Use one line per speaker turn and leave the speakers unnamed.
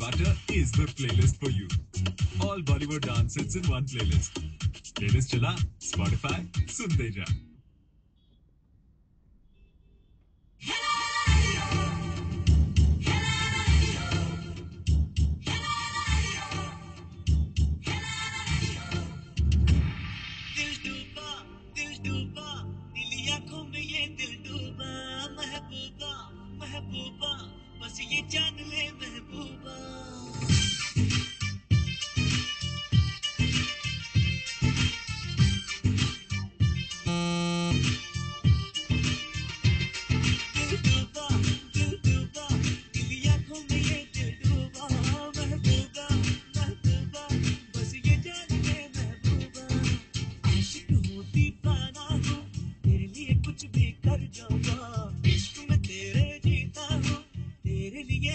Butter is the playlist for you. All Bollywood dance hits in one playlist. Playlist chala Spotify सुनते जा.
महबूबा महबूबा बस ये जान कुछ भी कर जाऊँगा। इश्क में तेरे जीता हूँ तेरे लिए